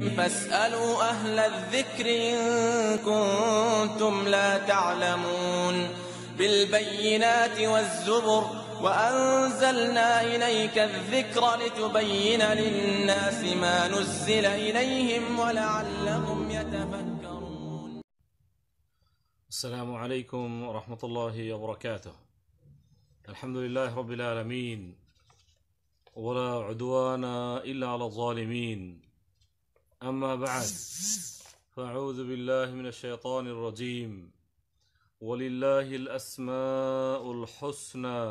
فاسألوا أهل الذكر إن كنتم لا تعلمون بالبينات والزبر وأنزلنا إليك الذكر لتبين للناس ما نزل إليهم ولعلهم يتفكرون. السلام عليكم ورحمة الله وبركاته. الحمد لله رب العالمين. ولا عدوان إلا على الظالمين. أما بعد فأعوذ بالله من الشيطان الرجيم ولله الأسماء الحسنى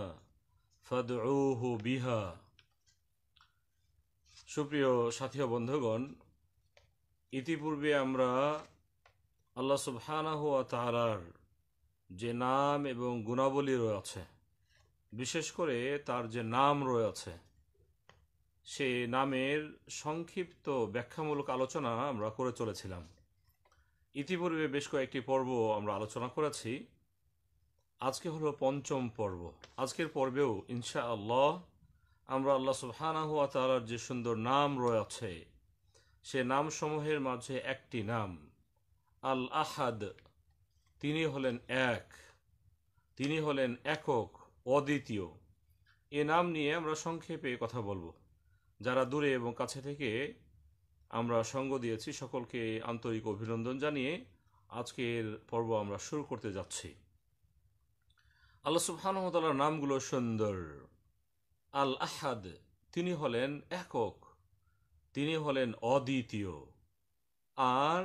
فادعوه بها সুপ্রিয় সাথী ও বন্ধুগণ ইতিপূর্বে আমরা আল্লাহ সুবহানাহু ওয়া তাআলার যে নাম এবং গুণাবলী রয়েছে বিশেষ করে তার যে নাম রয়েছে সে নামের সংক্ষিপ্ত ব্যাখ্যামূলক আলোচনা আমরা করে চলেছিলাম। ইতিপূর্বে বেশ কয়েকটি পর্ব আমরা আলোচনা করেছি। আজকে হলো পঞ্চম পর্ব। আজকের পর্বেও ইনশা আল্লাহ আমরা আল্লাহ সুবহানাহু ওয়া তাআলার যে সুন্দর নাম রয়েছে, সে নামসমূহের মাঝে একটি নাম, আল আহাদ। তিনি হলেন এক, তিনি হলেন একক, অদ্বিতীয়। এ নাম নিয়ে আমরা সংক্ষেপে কথা বলব। যারা দূরে এবং কাছে থেকে আমরা সঙ্গ দিয়েছি, সকলকে আন্তরিক অভিনন্দন জানিয়ে আজকের পর্ব আমরা শুরু করতে যাচ্ছি। আল্লাহ সুবহানহতালার নামগুলো সুন্দর। আল আহাদ তিনি হলেন একক, তিনি হলেন অদ্বিতীয়। আর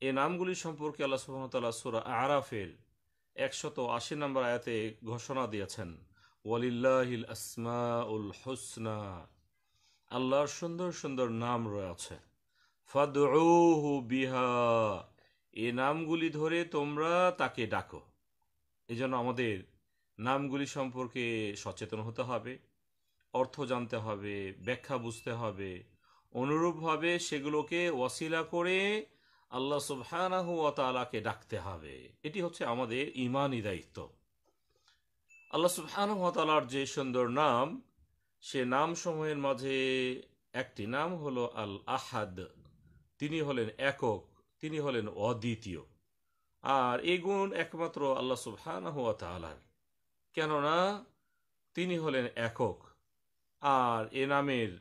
এ নামগুলি সম্পর্কে আল্লাহ সুবহানতাল্লাহ সুরা আরাফের একশত আশি নম্বর আয়াতে ঘোষণা দিয়েছেন, ওয়ালিল্লাহিল আসমা উল হুসনা। আল্লাহর সুন্দর সুন্দর নাম রয়েছে। ফাদউহু বিহা। এ নামগুলি ধরে তোমরা তাকে ডাকো। এই জন্য আমাদের নামগুলি সম্পর্কে সচেতন হতে হবে, অর্থ জানতে হবে, ব্যাখ্যা বুঝতে হবে। অনুরূপভাবে সেগুলোকে ওয়াসিলা করে আল্লাহ সুবহানাহু ওয়া তাআলাকে ডাকতে হবে। এটি হচ্ছে আমাদের ইমানি দায়িত্ব। আল্লাহ সুবহানাহু ওয়া তাআলার যে সুন্দর নাম সে নাম সমূহের মাঝে একটি নাম হলো আল আহাদ। তিনি হলেন একক, তিনি হলেন অদ্বিতীয়। আর এই গুণ একমাত্র আল্লাহ সুবহানাহু ওয়া তাআলার। কেননা তিনি হলেন একক। আর এ নামের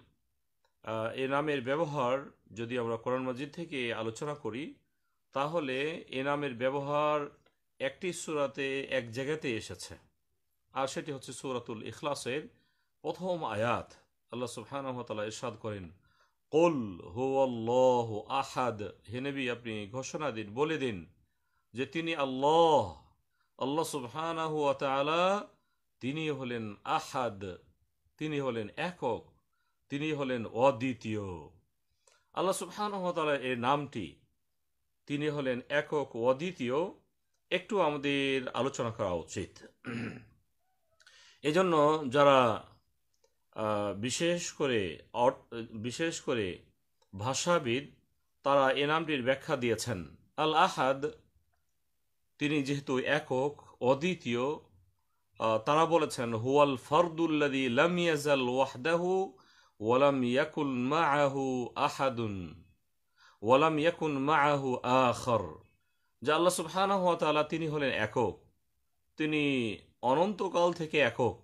এ নামের ব্যবহার যদি আমরা কোরআন মাজিদ থেকে আলোচনা করি, তাহলে এ নামের ব্যবহার একটি সূরাতে এক জায়গাতে এসেছে। আর সেটি হচ্ছে সূরাতুল ইখলাসের প্রথম আয়াত, আল্লাহ সুবহানাহু ওয়া তাআলা ইরশাদ করেন, কুল হুয়াল্লাহু আহাদ। হে নবী, আপনি ঘোষণা দিন, বলে দিন যে তিনি আল্লাহ। আল্লাহ সুবহানাহু তিনি হলেন আহাদ, তিনি হলেন একক, তিনি হলেন অদ্বিতীয়। আল্লাহ সুবহানাহু ওয়া তাআলা এর নামটি, তিনি হলেন একক, অদ্বিতীয়। একটু আমাদের আলোচনা করা উচিত। এজন্য যারা বিশেষ করে বিশেষ করে ভাষাবিদ তারা এ নামটির ব্যাখ্যা দিয়েছেন। আল আহাদ, তিনি যেহেতু একক, অদ্বিতীয় তারা বলেছেন, হুয়াল ফরদুল্লাদি লাম ইয়াজাল ওয়াহদাহু ওয়ালাম ইয়াকুল মাআহু আহাদুন ওয়ালাম ইয়াকুন মাআহু আখর। যে আল্লাহ সুবহানাহু ওয়া তাআলা, তিনি হলেন একক। তিনি অনন্তকাল থেকে একক।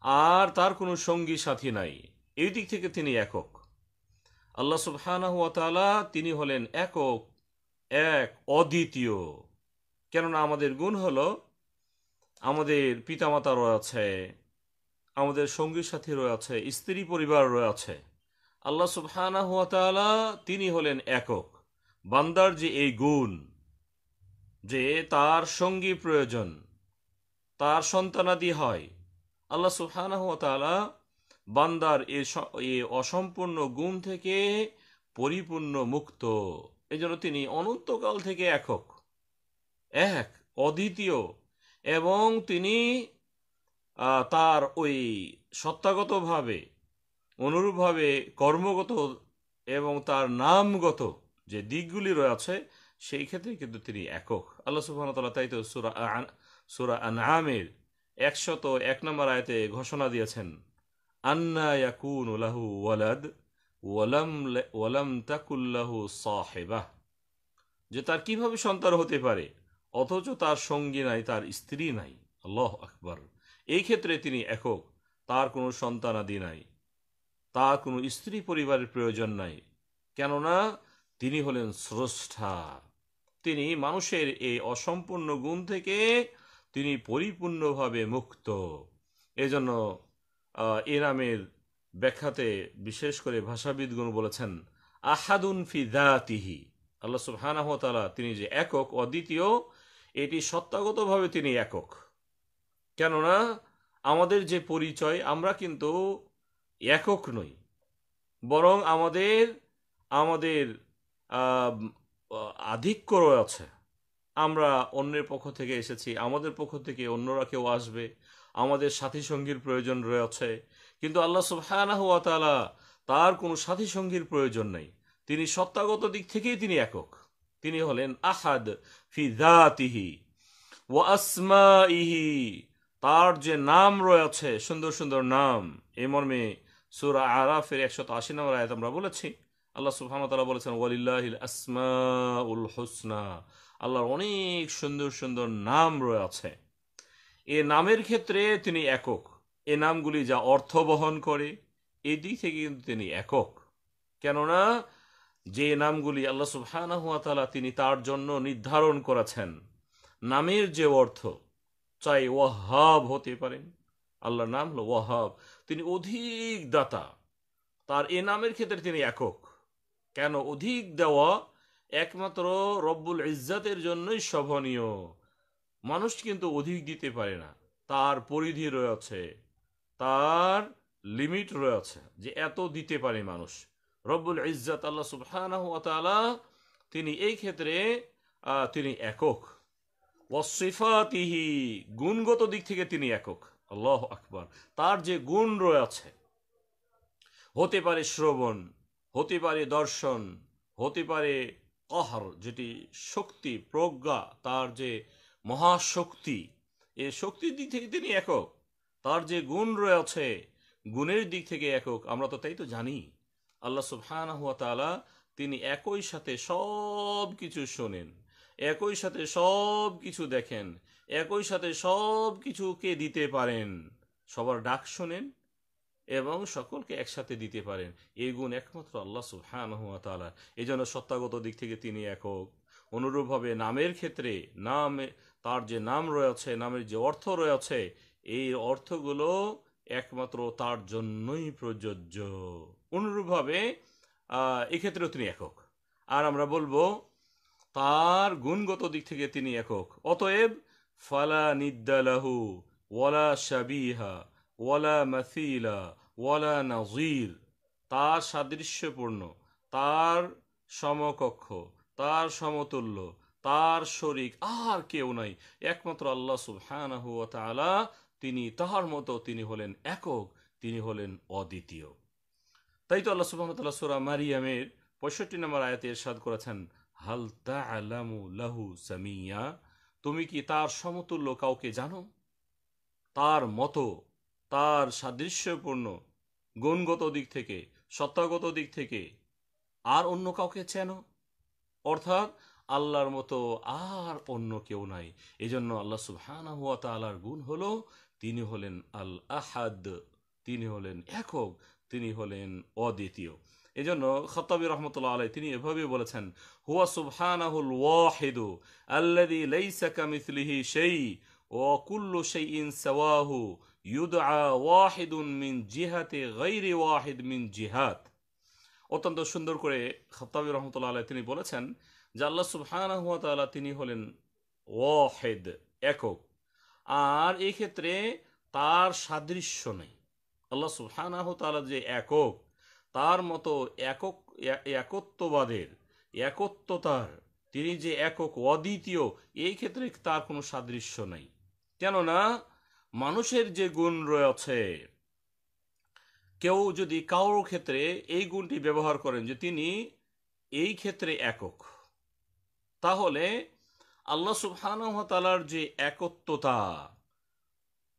আর তার কোনো সঙ্গী সাথী নাই। এই দিক থেকে তিনি একক। আল্লাহ সুবহানাহু ওয়া তাআলা তিনি হলেন একক, এক, অদ্বিতীয়। কেননা আমাদের গুণ হলো, আমাদের পিতামাতা রয়েছে, আমাদের সঙ্গী সাথী রয়েছে, স্ত্রী পরিবার রয়েছে। আল্লাহ সুবহানাহু ওয়া তাআলা তিনি হলেন একক। বান্দার যে এই গুণ, যে তার সঙ্গী প্রয়োজন, তার সন্তানাদি হয় আল্লাহ সুবহানাহু বান্দার এ অসম্পূর্ণ গুণ থেকে পরিপূর্ণ মুক্ত। এজন্য তিনি অনন্তকাল থেকে একক, এক, অদ্বিতীয় এবং তিনি তার ওই সত্তাগতভাবে, অনুরূপভাবে কর্মগত এবং তার নামগত যে দিকগুলি রয়েছে, সেই ক্ষেত্রে কিন্তু তিনি একক। আল্লাহ সুবহানাহু তাই তো সূরা সূরা আনআমের একশত এক নম্বর আয়তে ঘোষণা দিয়েছেন, আন্না ইয়াকুনু লাহু ওয়ালাদ ওয়ালাম ওয়ালাম তাকুল্লাহু সাহেবা। যে তার কীভাবে সন্তান হতে পারে, অথচ তার সঙ্গী নাই, তার স্ত্রী নাই। আল্লাহ আকবর। এই ক্ষেত্রে তিনি একক, তার কোনো সন্তানাদি নাই, তার কোনো স্ত্রী পরিবারের প্রয়োজন নাই, কেননা তিনি হলেন স্রষ্টা। তিনি মানুষের এই অসম্পূর্ণ গুণ থেকে তিনি পরিপূর্ণভাবে মুক্ত। এজন্য এ নামের ব্যাখ্যাতে বিশেষ করে ভাষাবিদগণ বলেছেন, আহাদুন ফি দাতিহি। আল্লাহ সুবহানাহু তাআলা তিনি যে একক, অদ্বিতীয়, এটি সত্তাগতভাবে তিনি একক। কেননা, আমাদের যে পরিচয়, আমরা কিন্তু একক নই। বরং আমাদের আমাদের আধিক্য রয়েছে আমরা অন্যের পক্ষ থেকে এসেছি, আমাদের পক্ষ থেকে অন্যরা কেউ আসবে, আমাদের সাথী সঙ্গীর প্রয়োজন রয়েছে। কিন্তু আল্লাহ সুবহানাহু ওয়া তাআলা তার কোনো সাথী সঙ্গীর প্রয়োজন নেই। তিনি সত্তাগত দিক থেকেই তিনি একক। তিনি হলেন আহাদ ফি দাতিহি ওয়া আসমাইহি। তার যে নাম রয়েছে, সুন্দর সুন্দর নাম। এই মর্মে সূরা আরাফের একশত আশি নম্বর আয়াত আমরা বলেছি আল্লাহ তাআলা বলেছেন, ওয়ালিল্লাহিল আসমাউল হুসনা। আল্লাহর অনেক সুন্দর সুন্দর নাম রয়েছে। এ নামের ক্ষেত্রে তিনি একক। এ নামগুলি যা অর্থ বহন করে, এই দিক থেকে কিন্তু তিনি একক। কেননা, যে নামগুলি আল্লাহ সুবহানাহু ওয়া তাআলা তিনি তার জন্য নির্ধারণ করেছেন, নামের যে অর্থ, চাই ওয়াহাব হতে পারেন। আল্লাহর নাম হলো ওয়াহাব। তিনি অধিক দাতা। তার এ নামের ক্ষেত্রে তিনি একক। কেন অধিক দেওয়া একমাত্র রব্বুল ইজ্জাতের জন্যই শোভনীয়। মানুষ কিন্তু অধিক দিতে পারে না। তার পরিধি রয়েছে, তার লিমিট রয়েছে যে এত দিতে পারে মানুষ। রব্বুল ইজ্জাত আল্লাহ সুবহানাহু ওয়া তাআলা তিনি এই ক্ষেত্রে তিনি একক। ওয়াসিফাতিহি গুণগত দিক থেকে তিনি একক। আল্লাহ আকবর। তার যে গুণ রয়েছে, হতে পারে শ্রবণ হতে পারে দর্শন, হতে পারে কহর যেটি শক্তি, প্রজ্ঞা, তার যে মহাশক্তি, এ শক্তির দিক থেকে তিনি একক। তার যে গুণ রয়েছে, গুণের দিক থেকে একক, আমরা তো তাই তো জানি। আল্লাহ সুবহানাহু ওয়া তাআলা তিনি একই সাথে সব কিছু শোনেন, একই সাথে সব কিছু দেখেন, একই সাথে সব কিছুকে দিতে পারেন। সবার ডাক শোনেন এবং সকলকে একসাথে দিতে পারেন। এই গুণ একমাত্র আল্লাহ সুবহানাহু ওয়া তাআলা। এই জন্য সত্তাগত দিক থেকে তিনি একক। অনুরূপভাবে নামের ক্ষেত্রে নাম, তার যে নাম রয়েছে, নামের যে অর্থ রয়েছে, এই অর্থগুলো একমাত্র তার জন্যই প্রযোজ্য। অনুরূপভাবে এক্ষেত্রেও তিনি একক। আর আমরা বলব, তার গুণগত দিক থেকে তিনি একক। অতএব, ফালা নিদ্দালাহু ওয়ালা শাবিহা। ওয়ালা মাসিলা, ওয়ালা নাজির তার সাদৃশ্যপূর্ণ, তার সমকক্ষ, তার সমতুল্য, তার শরিক, আর কেউ নাই। একমাত্র আল্লাহ তাআলা, তিনি তাহার মতো, তিনি হলেন একক, তিনি হলেন অদ্বিতীয়। তাই তো আল্লাহ সুবহানাহু সূরা মারিয়ামের 65 নম্বর আয়াতে ইরশাদ করেছেন, হাল তা'লামু লাহু সামিয়া? তুমি কি তার সমতুল্য কাউকে জানো? তার মতো তার সাদৃশ্যপূর্ণ, গুণগত দিক থেকে, সত্তাগত দিক থেকে আর অন্য কাউকে চেনো? অর্থাৎ আল্লাহর মতো আর অন্য কেউ নাই। এজন্য আল্লাহ সুবহানাহু ওয়া তাআলার গুণ হলো তিনি হলেন আল আহাদ তিনি হলেন একক, তিনি হলেন অদ্বিতীয়। এজন্য খত্তাবী রহমতুল্লাহ আলাই তিনি এভাবে বলেছেন, হুয়া সুবহানাহুল ওয়াহিদু আল্লাযী লাইসা কামিথলিহি শাই ওয়া কুল্লু শাইইন সাওয়াহু ইউদআ ওয়াহিদুন মিন জিহাতি গায়রি ওয়াহিদ মিন জিহাত অত্যন্ত সুন্দর করে খত্তাবী রহমতুল্লাহ আলাই তিনি বলেছেন যে আল্লাহ সুবহানাহু ওয়া তাআলা তিনি হলেন ওয়াহিদ, একক। আর এই ক্ষেত্রে তার সাদৃশ্য নেই। আল্লাহ সুবহানাহু তাআলা যে একক, তার মতো একক, একত্ববাদের, একত্বতার, তিনি যে একক, অদ্বিতীয়, এই ক্ষেত্রে তার কোনো সাদৃশ্য নেই। কেননা মানুষের যে গুণ রয়েছে, কেউ যদি কারোর ক্ষেত্রে এই গুণটি ব্যবহার করেন যে তিনি এই ক্ষেত্রে একক, তাহলে আল্লাহ সুবহানাহু ওয়া যে একত্বতা,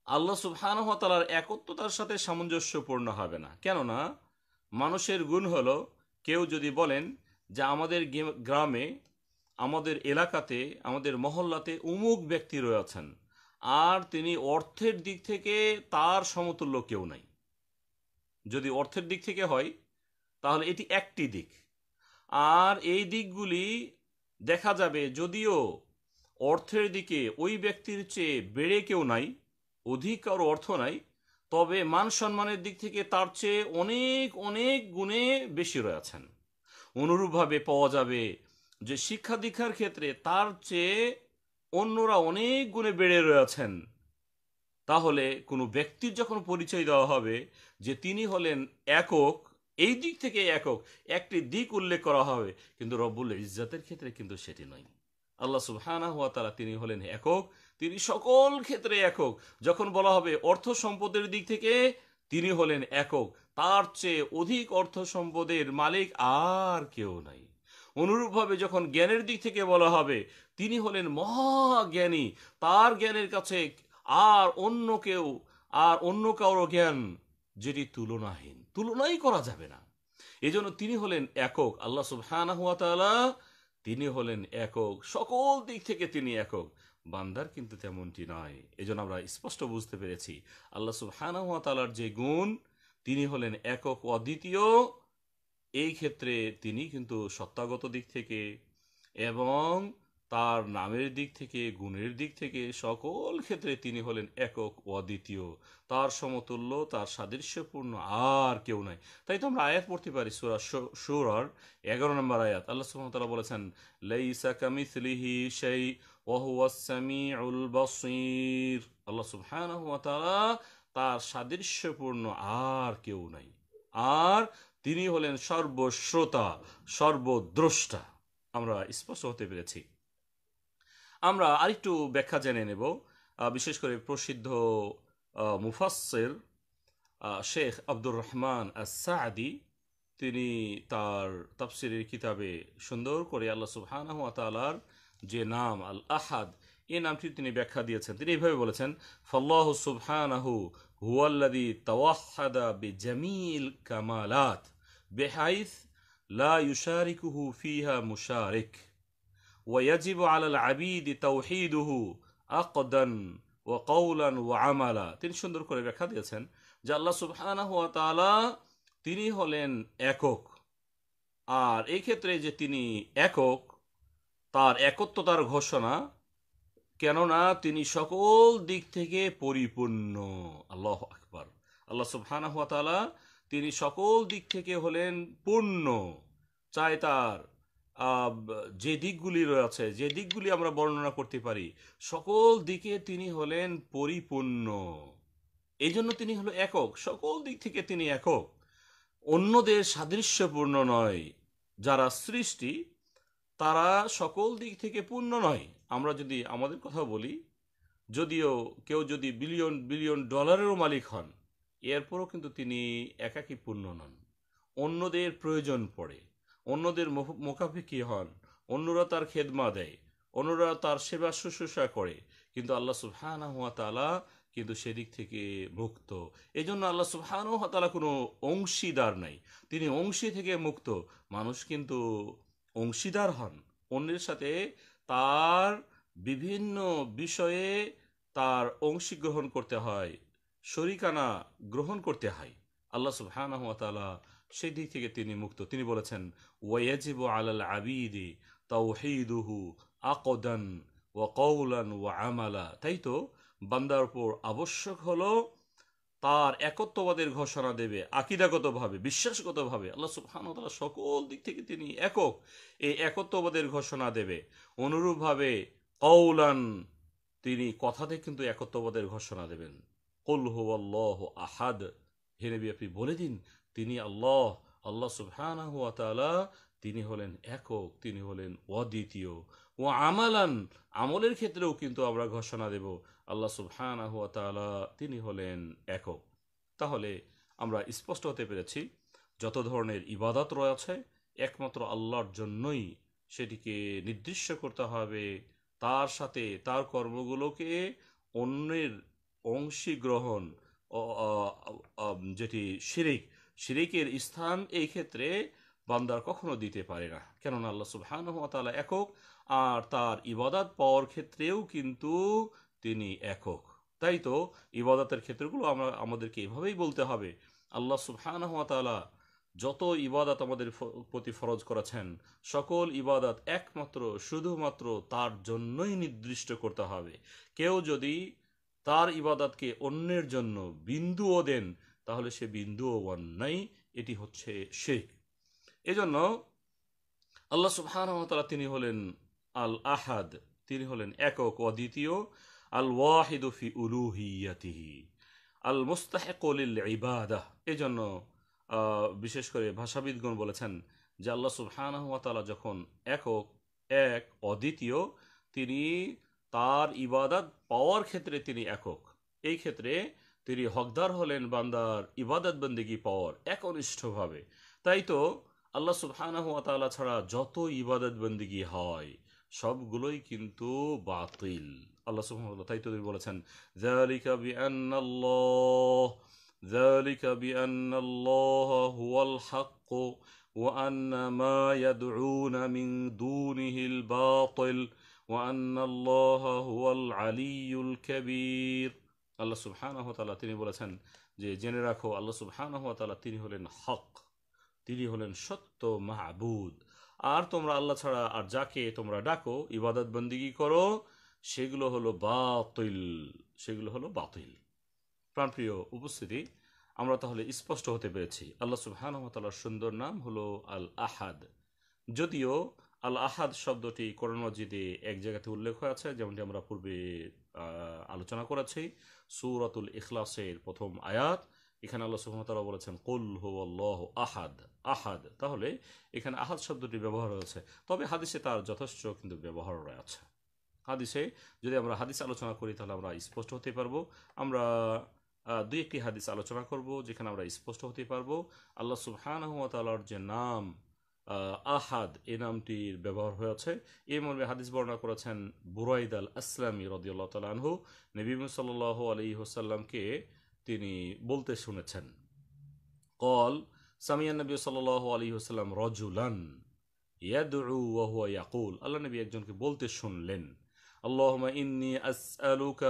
আল্লাহ সুবহানাহু ওয়া একত্বতার সাথে সামঞ্জস্যপূর্ণ হবে না। কেননা মানুষের গুণ হলো, কেউ যদি বলেন যে আমাদের গ্রামে, আমাদের এলাকাতে, আমাদের মহল্লাতে উমুক ব্যক্তি রয়েছেন আর তিনি অর্থের দিক থেকে তার সমতুল্য কেউ নাই। যদি অর্থের দিক থেকে হয়, তাহলে এটি একটি দিক। আর এই দিকগুলি দেখা যাবে যদিও অর্থের দিকে ওই ব্যক্তির চেয়ে বেড়ে কেউ নাই, অধিক কারও অর্থ নাই, তবে মান সম্মানের দিক থেকে তার চেয়ে অনেক অনেক গুণে বেশি রয়েছেন অনুরূপভাবে পাওয়া যাবে যে শিক্ষা দীক্ষার ক্ষেত্রে তার চেয়ে অন্যরা অনেক গুণে বেড়ে রয়েছেন। তাহলে কোনো ব্যক্তির যখন পরিচয় দেওয়া হবে যে তিনি হলেন একক, এই দিক থেকে একক, একটি দিক উল্লেখ করা হবে। কিন্তু রব্বুল ইজ্জাতের ক্ষেত্রে কিন্তু সেটি নয়। আল্লাহ সুবহানাহু ওয়া তাআলা তিনি হলেন একক, তিনি সকল ক্ষেত্রে একক। যখন বলা হবে অর্থ সম্পদের দিক থেকে, তিনি হলেন একক। তার চেয়ে অধিক অর্থ সম্পদের মালিক আর কেউ নাই। অনুরূপভাবে যখন জ্ঞানের দিক থেকে বলা হবে, তিনি হলেন মহাজ্ঞানী। তার জ্ঞানের কাছে আর অন্য কেউ, আর অন্য কারও জ্ঞান যেটি তুলনাহীন। তুলনাই করা যাবে না। এজন্য তিনি হলেন একক। আল্লাহ ওয়া তাআলা তিনি হলেন একক। সকল দিক থেকে তিনি একক। বান্দার কিন্তু তেমনটি নয়। এজন্য আমরা স্পষ্ট বুঝতে পেরেছি, আল্লাহ ওয়া তাআলার যে গুণ, তিনি হলেন একক অদ্বিতীয়। এই ক্ষেত্রে তিনি কিন্তু সত্তাগত দিক থেকে এবং তার নামের দিক থেকে, গুণের দিক থেকে সকল ক্ষেত্রে তিনি হলেন একক অদ্বিতীয়। তার সমতুল্য, তার সাদৃশ্যপূর্ণ আর কেউ নাই। তাই তো আমরা আয়াত পড়তে পারি, সুরা সুরার এগারো নম্বর আয়াত। আল্লাহ তাআলা বলেছেন, লাইসা কামিসলিহি শাই ওয়া হুয়াস সামিউল বাসীর। আল্লাহ ওয়া তার সাদৃশ্যপূর্ণ আর কেউ নাই। আর তিনি হলেন সর্বশ্রোতা সর্বদ্রষ্টা। আমরা স্পষ্ট হতে পেরেছি। আমরা আরেকটু ব্যাখ্যা জেনে নেব। বিশেষ করে প্রসিদ্ধ আহ, শেখ আব্দুর রহমান আসাদি তিনি তার তাফসিরের কিতাবে সুন্দর করে আল্লাহ সুবহানাহু ওয়া তাআলার যে নাম আল আহাদ এই নামটি তিনি ব্যাখ্যা দিয়েছেন। তিনি এইভাবে বলেছেন ফল্লাহু সুবহানাহু হুয়াল্লাযী তাওয়াহহাদা বিজামিল কামালাত। বেহাইস, লা ইউশারিকুহু ফিহা মুশারিক। ওয়াজিব আলাল আবিদ তাওহিদুহু আকদান ও কৌলান ও আমালা। তিনি সুন্দর করে ব্যাখ্যা দিয়েছেন যে আল্লাহ সুবহানাহু ওয়া তাআলা তিনি হলেন একক। আর এই ক্ষেত্রে যে তিনি একক, তার একত্বতার ঘোষণা, কেননা তিনি সকল দিক থেকে পরিপূর্ণ। আল্লাহ আকবার। আল্লাহ সুবহানাহু ওয়া তাআলা তিনি সকল দিক থেকে হলেন পূর্ণ। চাই তার যে দিকগুলি রয়েছে, যে দিকগুলি আমরা বর্ণনা করতে পারি, সকল দিকে তিনি হলেন পরিপূর্ণ। এই জন্য তিনি হলো একক। সকল দিক থেকে তিনি একক। অন্যদের সাদৃশ্যপূর্ণ নয়। যারা সৃষ্টি, তারা সকল দিক থেকে পূর্ণ নয়। আমরা যদি আমাদের কথা বলি, যদিও কেউ যদি বিলিয়ন বিলিয়ন ডলারেরও মালিক হন এরপরও কিন্তু তিনি একাকী পূর্ণ নন। অন্যদের প্রয়োজন পড়ে, অন্যদের মোকাফিকি হন, অন্যরা তার খেদমা দেয়, অন্যরা তার সেবা শুশ্রূষা করে। কিন্তু আল্লাহ সুবহানাহু ওয়া তাআলা কিন্তু সেদিক থেকে মুক্ত। এই জন্য আল্লাহ সুবহানাহু ওয়া তাআলা কোনো অংশীদার নাই। তিনি অংশী থেকে মুক্ত। মানুষ কিন্তু অংশীদার হন। অন্যের সাথে তার বিভিন্ন বিষয়ে তার অংশীগ্রহণ করতে হয়। শরিকানা গ্রহণ করতে হয়। আল্লাহ তাআলা সেই দিক থেকে তিনি মুক্ত। তিনি বলেছেন, ওয়াজিবু আলাল আবিদি তাওহীদুহু আকদান ওয়া কওলান ওয়া আমালা। তাই তো, বান্দার উপর আবশ্যক হলো তার একত্ববাদের ঘোষণা দেবে, আকিদাগতভাবে, বিশ্বাসগতভাবে। আল্লাহ সুবহানাহু সকল দিক থেকে তিনি একক এই একত্ববাদের ঘোষণা দেবে। অনুরূপভাবে কৌলান তিনি কথাতে কিন্তু একত্ববাদের ঘোষণা দেবেন। কুল আহাদ। হে নবী, আপনি বলে দিন, তিনি আল্লাহ আল্লাহ সুবহানাহু ওয়া তাআলা, তিনি হলেন একক, তিনি হলেন অদ্বিতীয়। ও আমালান, আমলের ক্ষেত্রেও কিন্তু আমরা ঘোষণা দেব, আল্লাহ সুবহানাহু ওয়া তাআলা, তিনি হলেন একক। তাহলে আমরা স্পষ্ট হতে পেরেছি, যত ধরনের ইবাদত রয়েছে, একমাত্র আল্লাহর জন্যই সেটিকে নির্দিষ্ট করতে হবে। তার সাথে তার কর্মগুলোকে অন্যের অংশীগ্রহণ যেটি শিরিক, শিরিকের স্থান এই ক্ষেত্রে বান্দার কখনো দিতে পারে না। কেননা আল্লাহ সুবহানাহু ওয়া তাআলা একক, আর তার ইবাদত পাওয়ার ক্ষেত্রেও কিন্তু তিনি একক। তাই তো, ইবাদতের ক্ষেত্রগুলো আমরা, আমাদেরকে এভাবেই বলতে হবে। আল্লাহ সুবহানাহু ওয়া তাআলা যত ইবাদত আমাদের প্রতি ফরজ করেছেন, সকল ইবাদত একমাত্র, শুধুমাত্র তার জন্যই নির্দিষ্ট করতে হবে। কেউ যদি তার ইবাদতকে অন্যের জন্য বিন্দুও দেন, তাহলে সে বিন্দুও অন্যায় এটি হচ্ছে শেখ এজন্য আল্লাহ সুবহানাহু তিনি হলেন আল আহাদ তিনি হলেন একক অদ্বিতীয় আল ওয়াহিদু ফি উলুহিয়াতিহি আল মুস্তাহিক লিল ইবাদাহ এজন্য বিশেষ করে ভাষাবিদগণ বলেছেন যে আল্লাহ সুবহানাহু যখন একক, এক, অদ্বিতীয়, তিনি তার ইবাদত পাওয়ার ক্ষেত্রে তিনি একক এই ক্ষেত্রে তিনি হকদার হলেন বান্দার ইবাদত বন্দিগি পাওয়ার একনিষ্ঠভাবে তাই তো আল্লাহ সুবহানাহু ওয়া তাআলা ছাড়া যত ইবাদত বন্দিগি হয় সবগুলোই কিন্তু বাতিল আল্লাহ সুবহানাহু ওয়া তাআলা তাই তো তিনি বলেছেন যালিকা বিআন্নাল্লাহ যালিকা বিআন্নাল্লাহ হুয়াল হাক্ক وأن ما يدعون من دونه الباطل ওয়ান্না হুয়াল আলিউল কবির। আল্লাহ সুবহানাহু তাআলা তিনি বলেছেন যে, জেনে রাখো, আল্লাহ সুবহানাহু তাআলা তিনি হলেন হক, তিনি হলেন সত্য মাহবুদ আর তোমরা আল্লাহ ছাড়া আর যাকে তোমরা ডাকো, ইবাদত বন্দিগি করো, সেগুলো হলো বাতিল, সেগুলো হলো বাতিল। প্রাণপ্রিয় উপস্থিতি, আমরা তাহলে স্পষ্ট হতে পেরেছি। আল্লাহ সুবহানাহু তাআলার সুন্দর নাম হলো আল আহাদ। যদিও আল আহাদ শব্দটি কোরআন মজিদে এক জায়গাতে উল্লেখ হয়ে আছে, যেমনটি আমরা পূর্বে আলোচনা করেছি। সূরাতুল ইখলাসের প্রথম আয়াত। এখানে আল্লাহ তাআলা বলেছেন, কুল হুয়াল্লাহু আহাদ। আহাদ, তাহলে এখানে আহাদ শব্দটি ব্যবহার হয়েছে তবে হাদিসে তার যথেষ্ট কিন্তু ব্যবহার রয়েছে। হাদিসে যদি আমরা হাদিস আলোচনা করি, তাহলে আমরা স্পষ্ট হতে পারব। আমরা দুই একটি হাদিস আলোচনা করব, যেখানে আমরা স্পষ্ট হতে পারব। আল্লাহ সুবহানাহু ওয়া যে নাম আহাদ এই নামটির ব্যবহার হয়েছে এই মর্মে হাদিস বর্ণনা করেছেন বুরাইদ আল আসলামী রদিউল্লাহ তাআলা আনহু নবী সাল্লাল্লাহু আলাইহি ওয়াসাল্লামকে তিনি বলতে শুনেছেন কল সামিয়ান নবী সাল্লাল্লাহু আলাইহি ওয়াসাল্লাম রজুলান ইয়াদউ ওয়া হুয়া ইয়াকুল আল্লাহ নবী একজনকে বলতে শুনলেন اللهم إني أسألك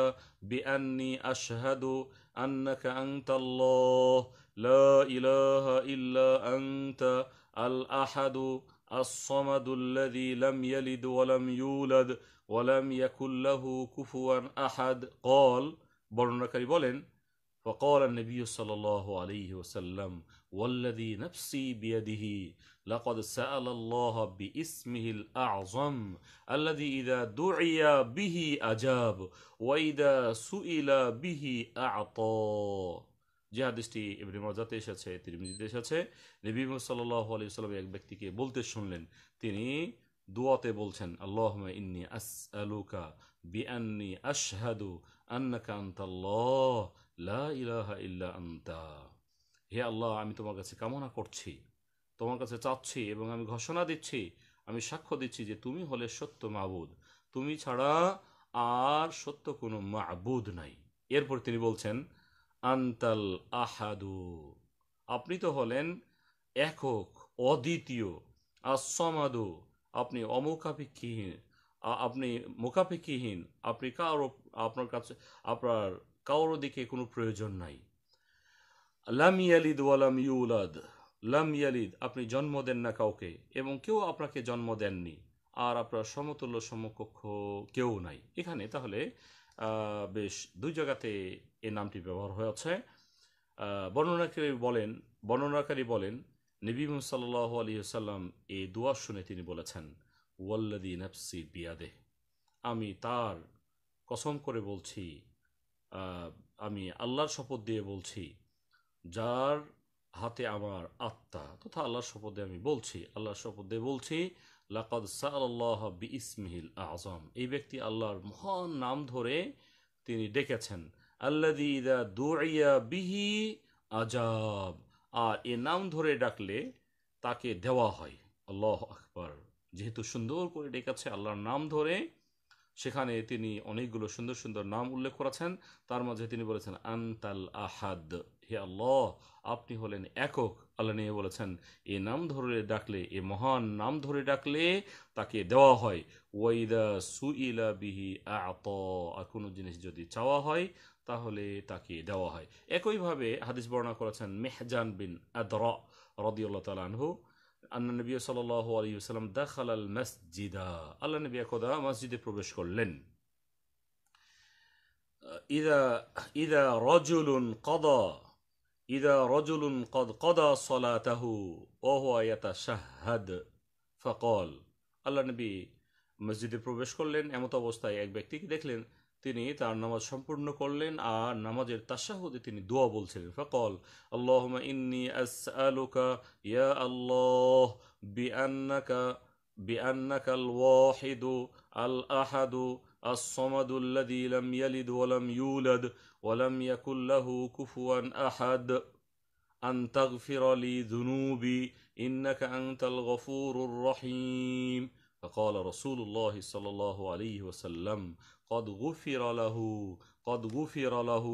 بأني أشهد أنك أنت الله لا إله إلا أنت الأحد الصمد الذي لم يلد ولم يولد ولم يكن له كفوا أحد قال বর্ণনাকারী বলেন فقال النبي صلى الله عليه وسلم والذي نفسي بيده لقد سأل الله باسمه الأعظم الذي إذا دعي به أجاب وإذا سئل به أعطى যে হাদিসটি ইবনে মাজাতে এসেছে, তিরমিজিতে এসেছে। নবী সাল্লাল্লাহু আলাইহি ওয়াসাল্লাম এক ব্যক্তিকে বলতে শুনলেন, তিনি দুয়াতে বলছেন, আল্লাহুম্মা ইন্নী আসআলুকা বিআন্নী আশহাদু আন্নাকা আনতাল্লাহ, লা ইলাহা ইল্লা আনতা। হে আল্লাহ, আমি তোমার কাছে কামনা করছি, তোমার কাছে চাচ্ছি এবং আমি ঘোষণা দিচ্ছি, আমি সাক্ষ্য দিচ্ছি যে তুমি হলে সত্য মাবুদ। তুমি ছাড়া আর সত্য কোনো মাবুদ নাই। এরপর তিনি বলছেন আন্তাল আহাদু। আপনি তো হলেন একক, অদ্বিতীয়। আসমাদু আপনি অমুখাপেক্ষীহীন। আপনি মুখাপেক্ষীহীন। আপনি কারও, আপনার কাছে, আপনার কারোর দিকে কোনো প্রয়োজন নাই। লাম ইয়ালিদ ওয়ালাম ইউলাদ। লাম ইয়ালিদ, আপনি জন্ম দেন না কাউকে এবং কেউ আপনাকে জন্ম দেননি। আর আপনার সমতুল্য সমকক্ষ কেউ নাই। এখানে তাহলে বেশ দুই জায়গাতে এই নামটি ব্যবহার হয়েছে বর্ণনাকারী বলেন বর্ণনাকারী বলেন, নবী সাল্লাহ আলী সাল্লাম এই দোয়া শুনে তিনি বলেছেন ওয়াল্লাদি নফসি বিয়াদে আমি তার কসম করে বলছি আমি আল্লাহর শপথ দিয়ে বলছি, যার হাতে আমার আত্মা, তথা আল্লাহর শপথ দিয়ে আমি বলছি, আল্লাহর শপথ দিয়ে বলছি, লাকাদ সাল্লাহ বি ইসমিহিল আজম এই ব্যক্তি আল্লাহর মহান নাম ধরে তিনি ডেকেছেন। আল্লাদি ইদা দুইয়া বিহি আজাব। আর এ নাম ধরে ডাকলে তাকে দেওয়া হয়। আল্লাহ আকবার। যেহেতু সুন্দর করে ডেকেছে আল্লাহর নাম ধরে, সেখানে তিনি অনেকগুলো সুন্দর সুন্দর নাম উল্লেখ করেছেন। তার মাঝে তিনি বলেছেন, আন্তাল আহাদ। হে আল্লাহ, আপনি হলেন একক। আল্লাহ নিয়ে বলেছেন, এ নাম ধরে ডাকলে, এ মহান নাম ধরে ডাকলে তাকে দেওয়া হয়। ওয়াইদা সুইলা বিহি আত। আর কোনো জিনিস যদি চাওয়া হয় তাহলে তাকে দেওয়া হয়। একইভাবে হাদিস বর্ণনা করেছেন মেহজান বিন আদর রদিউল্লা তালাহু আন্না নবী সাল আলী সাল্লাম দাখাল আল মসজিদা, আল্লাহ নবী একদা মসজিদে প্রবেশ করলেন। ইদা ইদা রজুলুন কদা, ইদা রজুলুন কদ কদা সলাতাহু ওহয়াতা শাহাদ ফকল। আল্লাহ নবী মসজিদে প্রবেশ করলেন, এমত অবস্থায় এক ব্যক্তিকে দেখলেন তিনি তার নামাজ সম্পূর্ণ করলেন আর নামাজের তাশাহুদে তিনি দোয়া বলছিলেন ফকল আল্লাহুম্মা ইন্নী আসআলুকা ইয়া আল্লাহ বিআন্নাকা বিআন্নাকা আল ওয়াহিদু আল আহাদু الصمد الذي لم يلد ولم يولد ولم يكن له كفوا احد ان تغفر لي ذنوبي انك انت الغفور الرحيم فقال رسول الله صلى الله عليه وسلم কদ গুফির আলাহু কদ গুফির আলাহু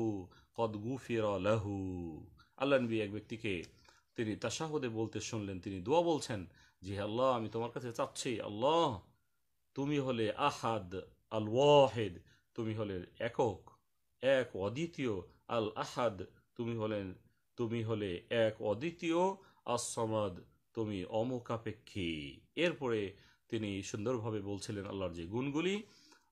কদ গুফির আলাহু আল্লাহ এক ব্যক্তিকে তিনি তাসাহদে বলতে শুনলেন, তিনি দোয়া বলছেন জি আল্লাহ, আমি তোমার কাছে চাচ্ছি, আল্লাহ, তুমি হলে আহাদ আল ওয়াহেদ তুমি হলে একক, এক অদ্বিতীয় আল আহাদ তুমি হলেন তুমি হলে এক অদ্বিতীয় আসমাদ তুমি অমকাপেক্ষী। এরপরে তিনি সুন্দরভাবে বলছিলেন আল্লাহর যে গুণগুলি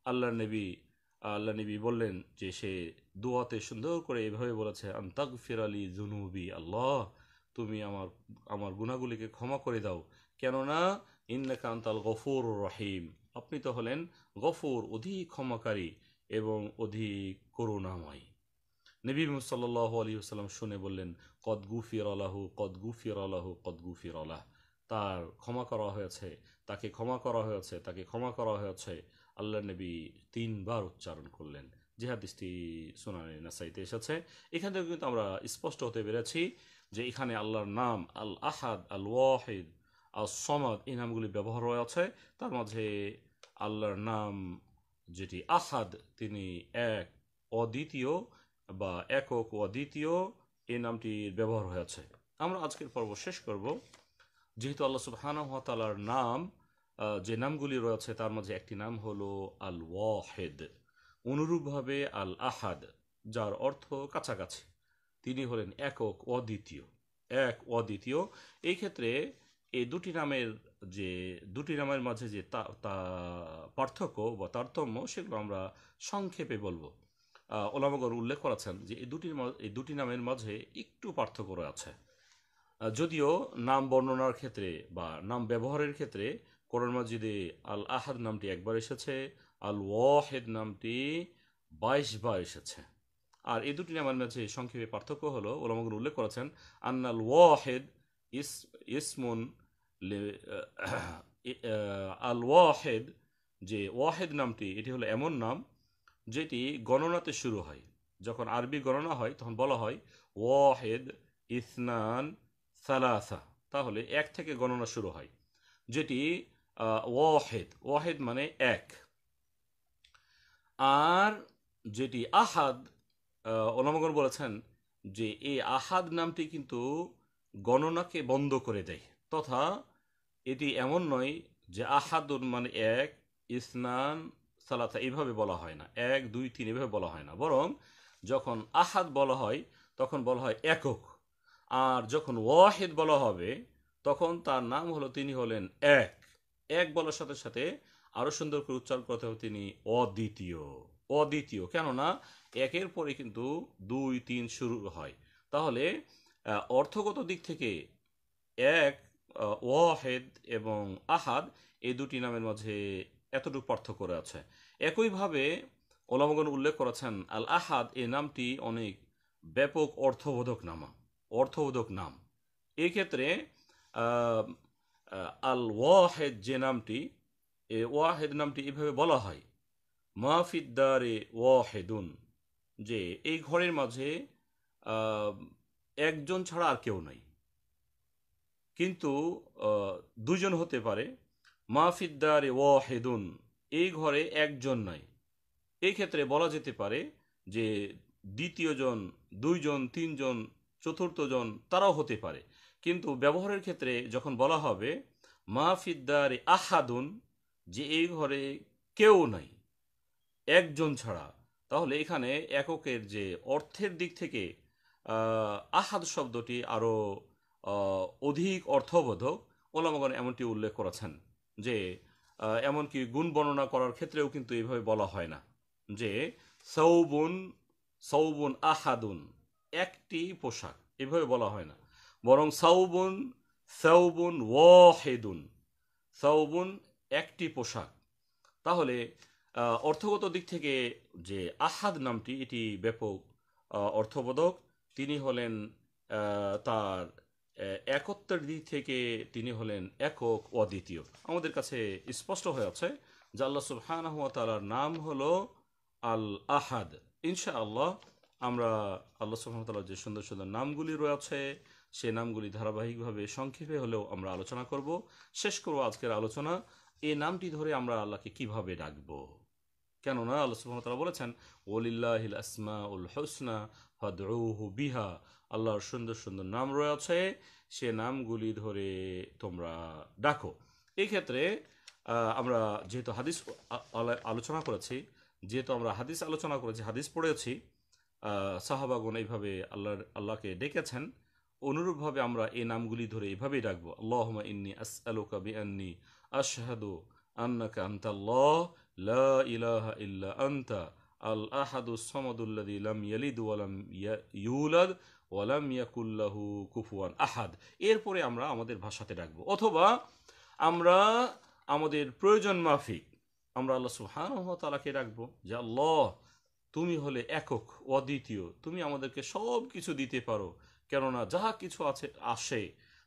আল্লাহ নবী আল্লাহ নবী বললেন যে, সে দোয়াতে সুন্দর করে এভাবে বলেছে আন্তাক ফিরালি জুনুবি আল্লাহ, তুমি আমার আমার গুণাগুলিকে ক্ষমা করে দাও। কেননা ইন্নাকা আন্তাল গফুর রহিম। আপনি তো হলেন গফুর, অধিক ক্ষমাকারী এবং অধিক করুণাময়। নবী সাল্লাহ আলী সাল্লাম শুনে বললেন, কদ গুফির আলাহু, কদ গুফির আলাহু, কদ গুফির আলাহ। তার ক্ষমা করা হয়েছে। তাকে ক্ষমা করা হয়েছে তাকে ক্ষমা করা হয়েছে। আল্লাহ নবী তিনবার উচ্চারণ করলেন। যে হাদিসটি সোনানি নাসাইতে এসেছে। এখান থেকে কিন্তু আমরা স্পষ্ট হতে পেরেছি যে এখানে আল্লাহর নাম আল আহাদ আল ওয়াহিদ আল সমাদ এই নামগুলি ব্যবহার হয়েছে তার মাঝে আল্লাহর নাম যেটি আহাদ তিনি এক অদ্বিতীয় বা একক অদ্বিতীয় এই নামটির ব্যবহার হয়েছে আমরা আজকের পর্ব শেষ করব। যেহেতু আল্লাহ সুবাহানহতালার নাম আহ, যে নামগুলি রয়েছে, তার মাঝে একটি নাম হলো আল ওয়াহেদ অনুরূপভাবে আল আহাদ যার অর্থ কাছাকাছি। তিনি হলেন একক অদ্বিতীয়। এক অদ্বিতীয়। এই ক্ষেত্রে এই দুটি নামের যে, দুটি নামের মাঝে যে তা পার্থক্য বা তারতম্য, সেগুলো আমরা সংক্ষেপে বলব। ওলামাগর উল্লেখ করেছেন যে এই দুটির এই দুটি নামের মাঝে একটু পার্থক্য রয়েছে। যদিও নাম বর্ণনার ক্ষেত্রে বা নাম ব্যবহারের ক্ষেত্রে কোরআন মাজিদে আল আহাদ নামটি একবার এসেছে আল ওয়াহেদ নামটি বাইশ বার এসেছে। আর এই দুটি নামের মাঝে সংক্ষেপে পার্থক্য হলো, ওলামাগুলো উল্লেখ করেছেন আন্নাল ওয়াহেদ ইস, ইসমুন আল ওয়াহেদ যে ওয়াহেদ নামটি, এটি হলো এমন নাম যেটি গণনাতে শুরু হয়। যখন আরবি গণনা হয়, তখন বলা হয় ওয়াহেদ ইসনান সালাসা। তাহলে এক থেকে গণনা শুরু হয়, যেটি ওয়াহেদ ওয়াহেদ মানে এক। আর যেটি আহাদ আহ, ওলামগণ বলেছেন যে এই আহাদ নামটি কিন্তু গণনাকে বন্ধ করে দেয় তথা এটি এমন নয় যে আহাদুন মানে এক ইসনান সালাতা এইভাবে বলা হয় না। এক দুই তিন এভাবে বলা হয় না। বরং যখন আহাদ বলা হয় তখন বলা হয় একক। আর যখন ওয়াহেদ বলা হবে তখন তার নাম হলো তিনি হলেন এক। এক বলার সাথে সাথে আরও সুন্দর করে উচ্চারণ করতে হবে তিনি অদ্বিতীয়। অদ্বিতীয়। কেননা একের পরে কিন্তু দুই তিন শুরু হয়। তাহলে অর্থগত দিক থেকে এক ওয়াহেদ এবং আহাদ এই দুটি নামের মাঝে এতটুকু পার্থক্য আছে একইভাবে ওলামগণ উল্লেখ করেছেন আল আহাদ এই নামটি অনেক ব্যাপক অর্থবোধক নামা অর্থবোধক নাম। এই ক্ষেত্রে আহ, আহ, আল ওয়াহেদ যে নামটি, এ ওয়াহেদ নামটি এভাবে বলা হয়। মাহফিদ্দারে ওয়াহেদুন, যে এই ঘরের মাঝে একজন ছাড়া আর কেউ নাই। কিন্তু দুজন হতে পারে। মাহফিদ্দারে ওয়াহেদুন, এই ঘরে একজন নাই। এই ক্ষেত্রে বলা যেতে পারে যে দ্বিতীয় জন দুইজন, তিনজন, চতুর্থজন, তারাও হতে পারে। কিন্তু ব্যবহারের ক্ষেত্রে যখন বলা হবে মাহফিদ্দারে আহাদুন যে এই ঘরে কেউ নাই একজন ছাড়া তাহলে এখানে এককের যে অর্থের দিক থেকে আহ, আহাদ শব্দটি আরও অধিক অর্থবোধক ওলামগণ এমনটি উল্লেখ করেছেন যে এমনকি গুণ বর্ণনা করার ক্ষেত্রেও কিন্তু এইভাবে বলা হয় না যে সৌবুন সৌবুন আহাদুন একটি পোশাক এভাবে বলা হয় না। বরং সৌবুন সৌবুন ওয়াহেদুন সৌবুন একটি পোশাক। তাহলে অর্থগত দিক থেকে যে আহাদ নামটি, এটি ব্যাপক অর্থবোধক। তিনি হলেন তার একত্বের দিক থেকে তিনি হলেন একক অদ্বিতীয়। আমাদের কাছে স্পষ্ট হয়ে আছে যে আল্লাহ সুবহানাহু ওয়া তাআলার নাম হলো আল আহাদ। ইনশাআল্লাহ, আমরা আল্লাহ সুবহানাহু যে সুন্দর সুন্দর নামগুলি রয়েছে সে নামগুলি ধারাবাহিকভাবে সংক্ষেপে হলেও আমরা আলোচনা করব। শেষ করব আজকের আলোচনা। এই নামটি ধরে আমরা আল্লাহকে কীভাবে ডাকবো? কেননা আল্লাহ তাআলা বলেছেন, ওলিল্লাহিল আসমাউল হুসনা ফাদউহু বিহা। আল্লাহর সুন্দর সুন্দর নাম রয়েছে, সে নামগুলি ধরে তোমরা ডাকো। এই ক্ষেত্রে আমরা যেহেতু হাদিস আলোচনা করেছি, যেহেতু আমরা হাদিস আলোচনা করেছি, হাদিস পড়েছি সাহাবাগুন এইভাবে আল্লাহর, আল্লাহকে ডেকেছেন। অনুরূপভাবে আমরা এই নামগুলি ধরে এইভাবেই ডাকবো আল্লাহুম্মা ইন্নি আসআলুকা বিআন্নি আশহাদু আন্নাকা আনতাল্লাহ, লা ইলাহা ইল্লা আনতা, আল আহাদু সামাদুল্লাযী লাম ইয়ালিদ ওয়া লাম ইয়া- ইউলাদ ওয়া লাম কুফুয়ান আহাদ। এরপরে আমরা আমাদের ভাষাতে ডাকবো অথবা আমরা আমাদের প্রয়োজন মাফিক আমরা আল্লাহ সুবহানাহু তালাকে ডাকবো যে, আল্লাহ তুমি হলে একক, অদ্বিতীয়, তুমি আমাদেরকে সব কিছু দিতে পারো। কেননা যা কিছু আছে, আসে,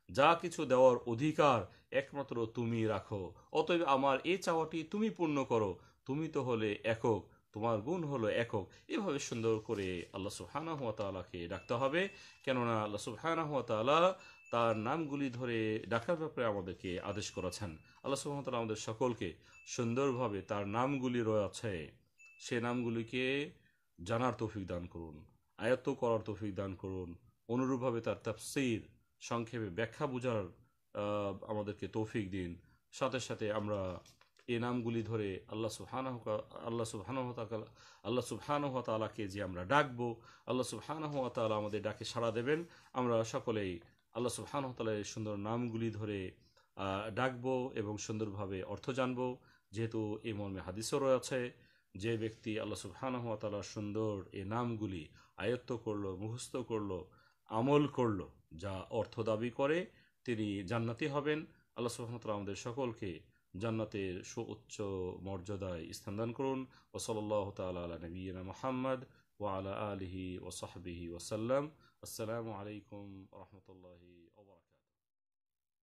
যা কিছু দেওয়ার অধিকার একমাত্র তুমি রাখো। অতএব আমার এই চাওয়াটি তুমি পূর্ণ করো। তুমি তো হলে একক, তোমার গুণ হলো একক। এভাবে সুন্দর করে আল্লাহ সুবহানাহু ওয়া তাআলাকে ডাকতে হবে। কেননা আল্লাহ সুবহানাহু ওয়া তাআলা তার নামগুলি ধরে ডাকার ব্যাপারে আমাদেরকে আদেশ করেছেন। আল্লাহ ওয়া আমাদের সকলকে সুন্দরভাবে তার নামগুলি রয়েছে, সে নামগুলিকে জানার তৌফিক দান করুন, আয়ত্ত করার তৌফিক দান করুন। অনুরূপভাবে তার তাফসীর সংক্ষেপে ব্যাখ্যা বোঝার আমাদেরকে তৌফিক দিন। সাথে সাথে আমরা এ নামগুলি ধরে আল্লাহ সুবহানাহু আল্লাহ সুবহানাহু তাআলা আল্লাহ সুবহানাহু তাআলাকে যে আমরা ডাকবো, আল্লাহ সুবহানাহু তাআলা আমাদের ডাকে সাড়া দেবেন। আমরা সকলেই আল্লাহ সুবহানাহু তাআলার সুন্দর নামগুলি ধরে ডাকবো এবং সুন্দরভাবে অর্থ জানব। যেহেতু এই মর্মে হাদিসও রয়েছে, যে ব্যক্তি আল্লাহ সুবহানাহু তাআলার সুন্দর এ নামগুলি আয়ত্ত করল, মুখস্থ করল আমল করল, যা অর্থ দাবি করে, তিনি জান্নাতি হবেন। আল্লাহ সুহামতাল আমাদের সকলকে জান্নাতের সুউচ্চ মর্যাদায় স্থান দান করুন। ও সাল্লাহ তালা আলা নবীনা মোহাম্মদ ওয়া আলা আলহি ওয়া ওসাল্লাম আসসালামু আলাইকুম রাহমাতুল্লাহি